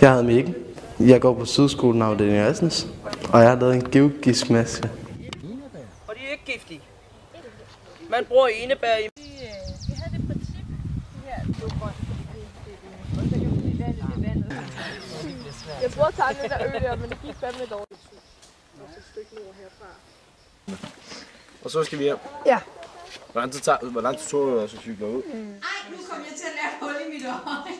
Jeg hedder Mikkel. Jeg går på Sydskolen afdeling Asnes, og jeg har lavet en geogisk maske. Og de er ikke giftige. Man bruger enebær i... Vi, øh, havde det princip, det her det var grønt, fordi det, er det, det er vandet. Jeg prøvede at tage den der ø der, men det gik fandme dårligt. Og så skal vi hjem. Ja. Hvor lang tid, tager, hvor lang tid tog det, at cykle ud? Ej, nu kom jeg til at lave hul i mit øje.